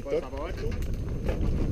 Por.